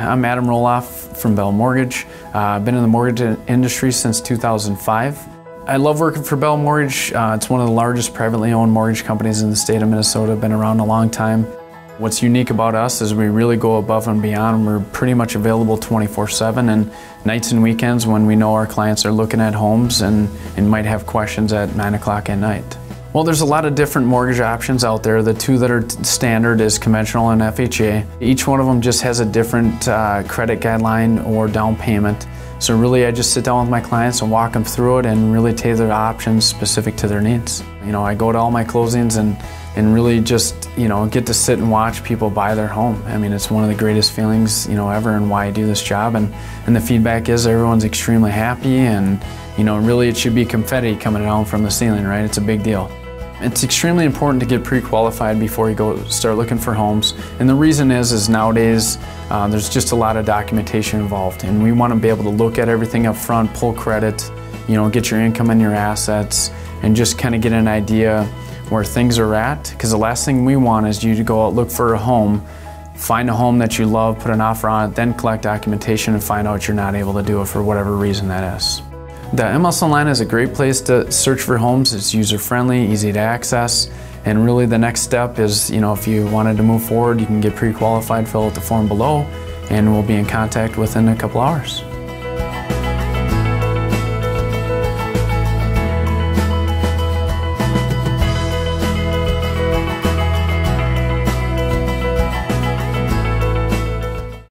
I'm Adam Rolloff from Bell Mortgage. Uh, I've been in the mortgage industry since 2005. I love working for Bell Mortgage. Uh, it's one of the largest privately owned mortgage companies in the state of Minnesota. Been around a long time. What's unique about us is we really go above and beyond. We're pretty much available 24-7 and nights and weekends when we know our clients are looking at homes and, and might have questions at 9 o'clock at night. Well, there's a lot of different mortgage options out there. The two that are standard is conventional and FHA. Each one of them just has a different uh, credit guideline or down payment. So really I just sit down with my clients and walk them through it and really tailor the options specific to their needs. You know, I go to all my closings and, and really just, you know, get to sit and watch people buy their home. I mean, it's one of the greatest feelings, you know, ever and why I do this job. And, and the feedback is everyone's extremely happy and, you know, really it should be confetti coming down from the ceiling, right? It's a big deal. It's extremely important to get pre-qualified before you go start looking for homes. And the reason is, is nowadays uh, there's just a lot of documentation involved. And we want to be able to look at everything up front, pull credit, you know, get your income and your assets, and just kind of get an idea where things are at. Because the last thing we want is you to go out look for a home, find a home that you love, put an offer on it, then collect documentation and find out you're not able to do it for whatever reason that is. The MLS Online is a great place to search for homes. It's user-friendly, easy to access, and really the next step is, you know, if you wanted to move forward, you can get pre-qualified, fill out the form below, and we'll be in contact within a couple hours.